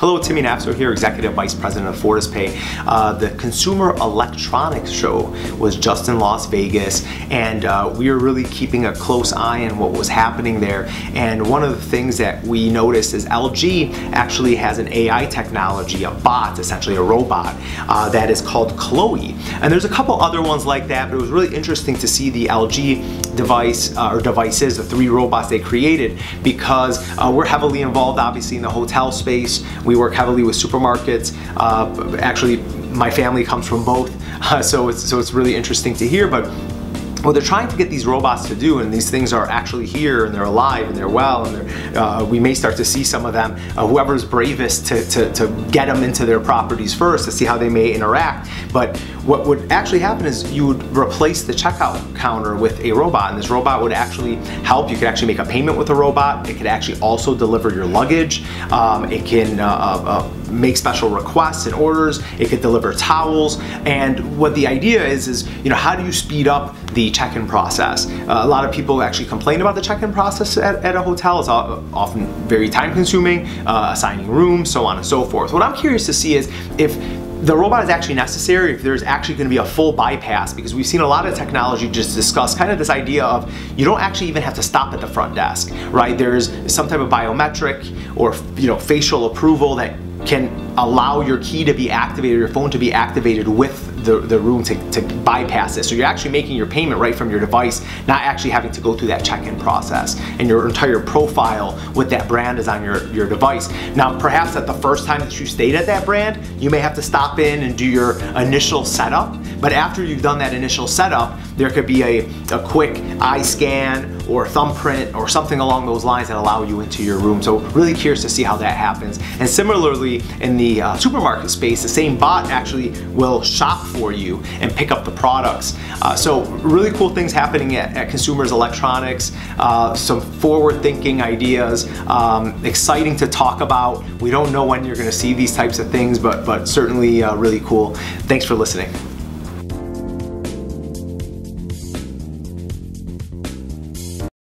Hello, Timmy Nafso here, Executive Vice President of FortisPay. Uh, the Consumer Electronics Show was just in Las Vegas, and uh, we were really keeping a close eye on what was happening there. And one of the things that we noticed is LG actually has an AI technology, a bot, essentially a robot, uh, that is called CLOi. And there's a couple other ones like that, but it was really interesting to see the LG device uh, or devices, the three robots they created, because uh, we're heavily involved, obviously, in the hotel space. Work heavily with supermarkets. Uh, actually, my family comes from both, uh, so it's so it's really interesting to hear. But what they're trying to get these robots to do, and these things are actually here and they're alive and they're well, and they're, uh, we may start to see some of them, uh, whoever's bravest to, to, to get them into their properties first to see how they may interact. But what would actually happen is you would replace the checkout counter with a robot, and this robot would actually help. You could actually make a payment with a robot. It could actually also deliver your luggage. Um, it can uh, uh, uh make special requests and orders. It could deliver towels. And what the idea is, is you know, how do you speed up the check-in process. Uh, a lot of people actually complain about the check-in process at, at, a hotel. It's often very time consuming, uh, assigning rooms, so on and so forth. What I'm curious to see is if the robot is actually necessary if there's actually going to be a full bypass because we've seen a lot of technology just discuss kind of this idea of you don't actually even have to stop at the front desk right there's some type of biometric or you know facial approval that can allow your key to be activated, your phone to be activated with the, the room to, to bypass this. So you're actually making your payment right from your device, not actually having to go through that check-in process. And your entire profile with that brand is on your, your device. Now, perhaps at the first time that you stayed at that brand, you may have to stop in and do your initial setup. But after you've done that initial setup, there could be a, a quick eye scan or thumbprint or something along those lines that allow you into your room. So really curious to see how that happens. And similarly, in the uh, supermarket space, the same bot actually will shop for you and pick up the products. Uh, so really cool things happening at, at Consumers Electronics, uh, some forward thinking ideas, um, exciting to talk about. We don't know when you're gonna see these types of things, but, but certainly uh, really cool. Thanks for listening.